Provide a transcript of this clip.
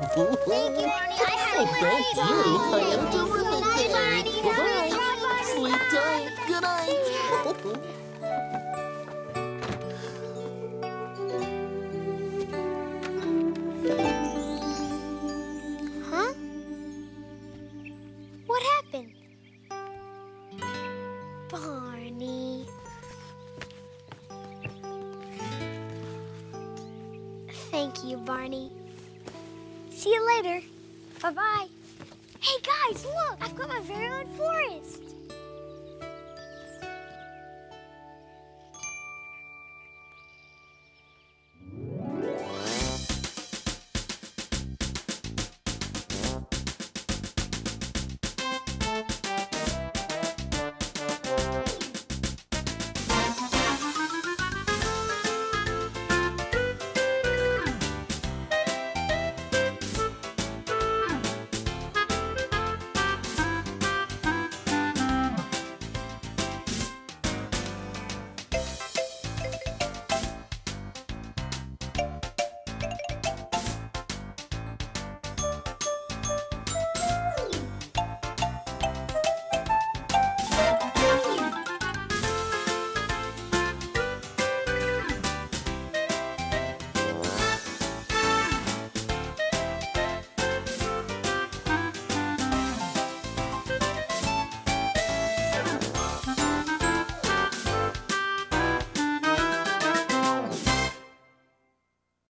Thank you, Barney. I had oh, a Oh, thank you. I had a time. terrific Good night, day. Barney. Bye-bye. Sleep tight. Good night. Huh? What happened? Barney. Thank you, Barney. See you later. Bye-bye. Hey, guys, look! I've got my very own forest.